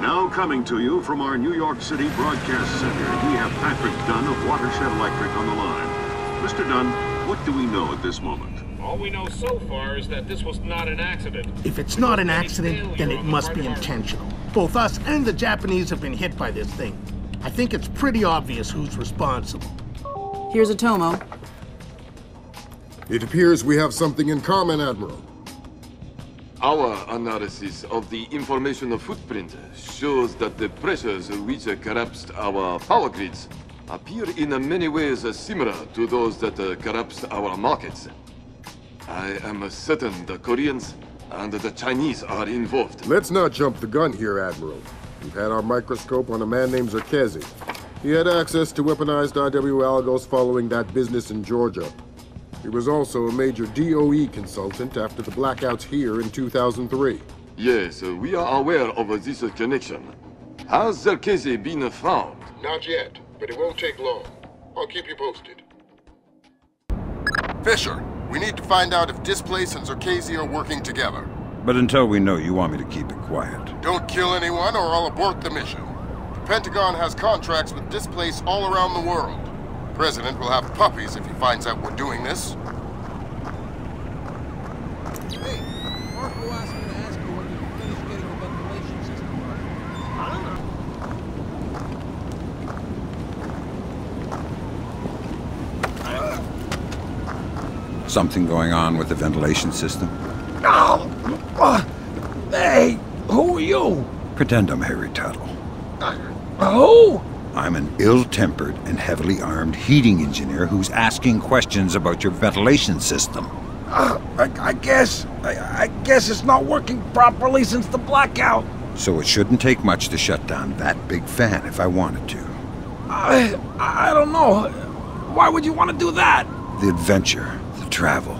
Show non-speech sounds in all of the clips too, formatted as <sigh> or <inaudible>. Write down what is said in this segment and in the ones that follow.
Now coming to you from our New York City broadcast center, we have Patrick Dunn of Watershed Electric on the line. Mr. Dunn, what do we know at this moment? All we know so far is that this was not an accident. If it's not an accident, then it must be intentional. Both us and the Japanese have been hit by this thing. I think it's pretty obvious who's responsible. Here's a Tomo. It appears we have something in common, Admiral. Our analysis of the information footprint shows that the pressures which collapsed our power grids appear in many ways similar to those that uh, collapsed our markets. I am certain the Koreans and the Chinese are involved. Let's not jump the gun here, Admiral. We've had our microscope on a man named Zherkezi. He had access to weaponized IW algos following that business in Georgia. He was also a major DOE consultant after the blackouts here in 2003. Yes, uh, we are aware of this connection. Has Zherkezi been found? Not yet, but it won't take long. I'll keep you posted. Fisher, we need to find out if Displace and Zherkezi are working together. But until we know, you want me to keep it quiet. Don't kill anyone or I'll abort the mission. The Pentagon has contracts with Displace all around the world. The President will have puppies if he finds out we're doing this. Hey, Marco asked me to ask you when you finished getting the ventilation system right. I don't know. Something going on with the ventilation system? Oh! Uh, hey, who are you? Pretend I'm Harry Tuttle. Who? I'm an ill-tempered and heavily armed heating engineer who's asking questions about your ventilation system. Uh, I, I guess... I, I guess it's not working properly since the blackout. So it shouldn't take much to shut down that big fan if I wanted to. I... I don't know. Why would you want to do that? The adventure, the travel.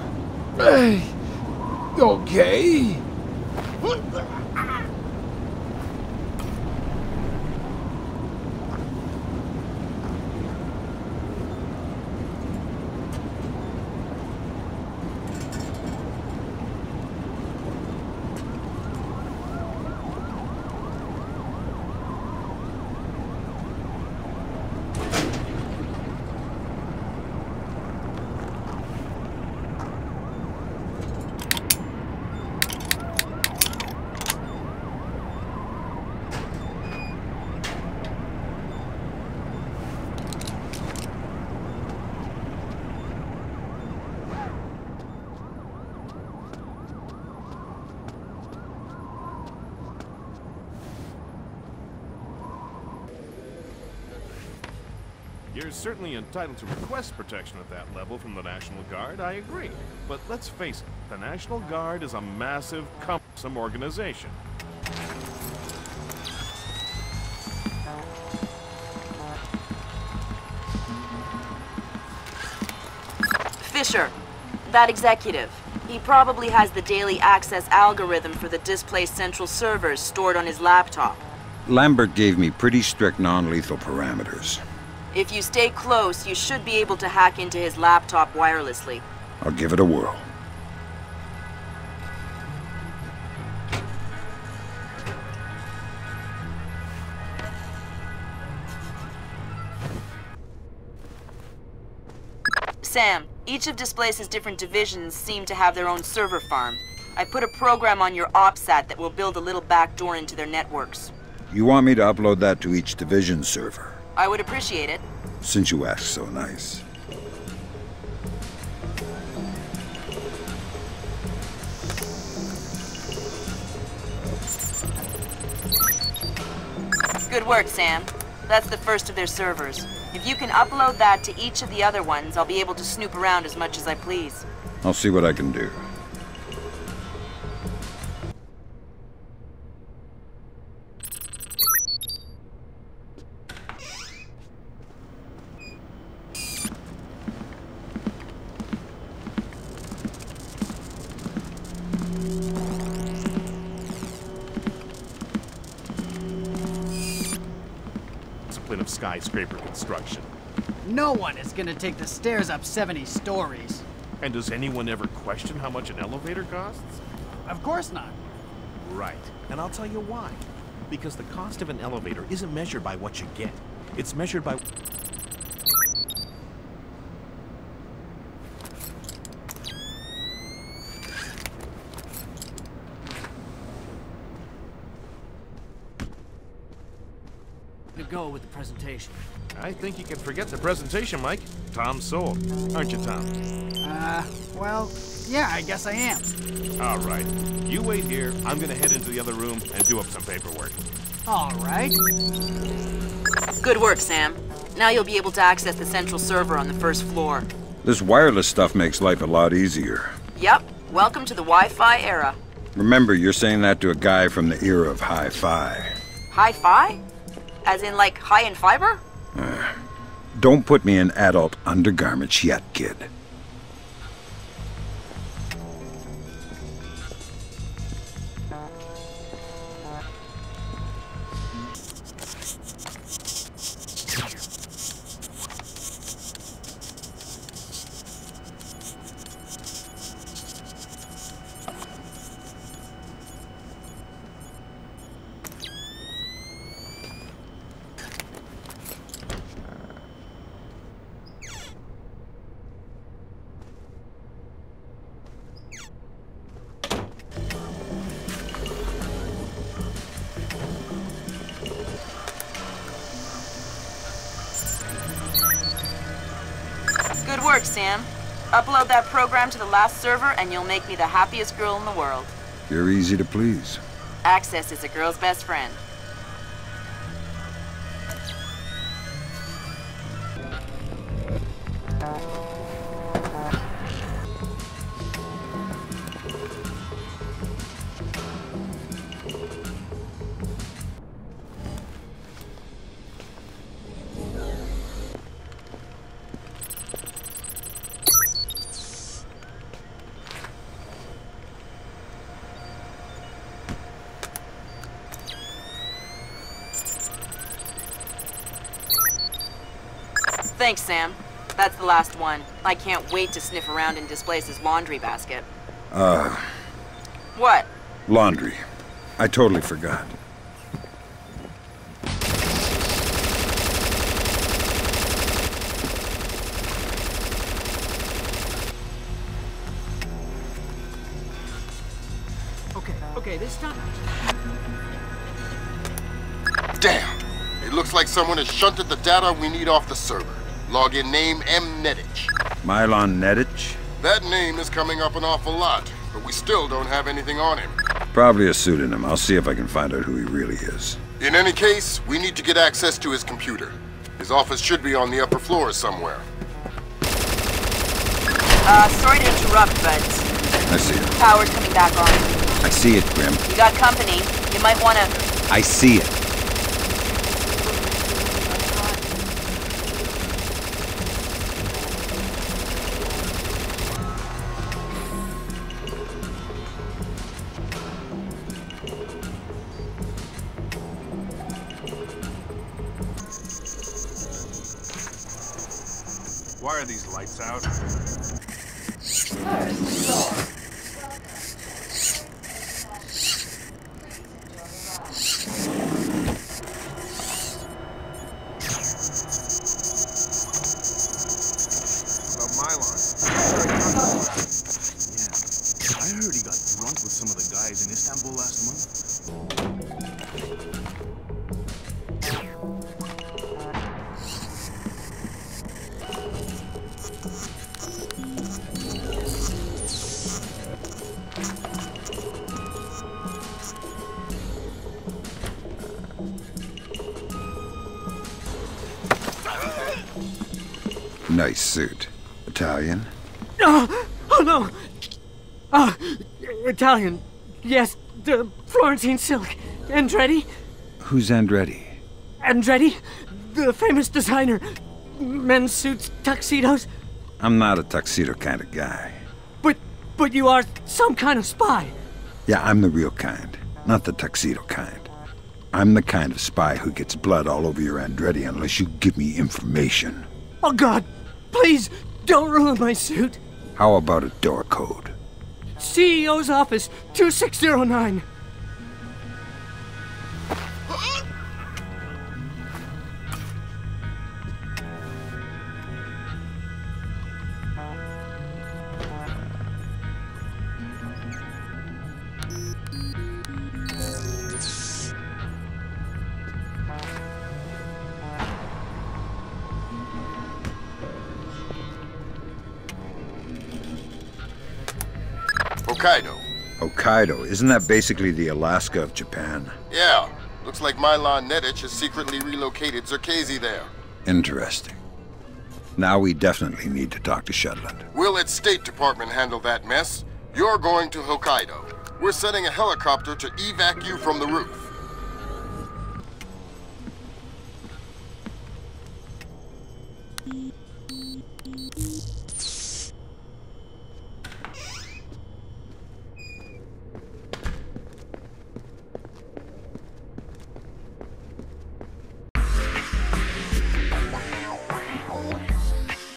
Hey... <sighs> Okay... You're certainly entitled to request protection at that level from the National Guard, I agree. But let's face it, the National Guard is a massive, cumbersome organization. Fisher, that executive. He probably has the daily access algorithm for the displaced central servers stored on his laptop. Lambert gave me pretty strict non-lethal parameters. If you stay close, you should be able to hack into his laptop wirelessly. I'll give it a whirl. Sam, each of Displace's different divisions seem to have their own server farm. I put a program on your OPSAT that will build a little backdoor into their networks. You want me to upload that to each division server? I would appreciate it. Since you ask so nice. Good work, Sam. That's the first of their servers. If you can upload that to each of the other ones, I'll be able to snoop around as much as I please. I'll see what I can do. Skyscraper construction. No one is gonna take the stairs up 70 stories. And does anyone ever question how much an elevator costs? Of course not. Right. And I'll tell you why. Because the cost of an elevator isn't measured by what you get. It's measured by... To go with the presentation. I think you can forget the presentation, Mike. Tom's sold. Aren't you, Tom? Uh, well, yeah, I guess I am. All right. You wait here. I'm gonna head into the other room and do up some paperwork. All right. Good work, Sam. Now you'll be able to access the central server on the first floor. This wireless stuff makes life a lot easier. Yep. Welcome to the Wi-Fi era. Remember, you're saying that to a guy from the era of hi-fi. Hi-fi? As in, like, high in fiber? Uh, don't put me in adult undergarments yet, kid. Good work, Sam. Upload that program to the last server and you'll make me the happiest girl in the world. You're easy to please. Access is a girl's best friend. Thanks, Sam. That's the last one. I can't wait to sniff around in Displace's laundry basket. Uh, What? laundry. I totally forgot. Okay, okay, this time. Damn! It looks like someone has shunted the data we need off the server. Login name M. Nedich. Milan Nedich? That name is coming up an awful lot, but we still don't have anything on him. Probably a pseudonym. I'll see if I can find out who he really is. In any case, we need to get access to his computer. His office should be on the upper floor somewhere. Uh, sorry to interrupt, but I see it. power's coming back on. I see it, Grim. You got company. You might want to... I see it. Why these lights out? Nice suit. Italian? Oh, oh no! Ah, Italian. Yes, the Florentine silk. Andretti? Who's Andretti? Andretti? The famous designer. Men's suits, tuxedos. I'm not a tuxedo kind of guy. But, but you are some kind of spy. Yeah, I'm the real kind, not the tuxedo kind. I'm the kind of spy who gets blood all over your Andretti unless you give me information. Oh God, please don't ruin my suit. How about a door code? CEO's office, 2609. Hokkaido. Hokkaido, isn't that basically the Alaska of Japan? Yeah. Looks like Milan Nedich has secretly relocated Zherkezi there. Interesting. Now we definitely need to talk to Shetland. We'll let State Department handle that mess. You're going to Hokkaido. We're sending a helicopter to evac you from the roof.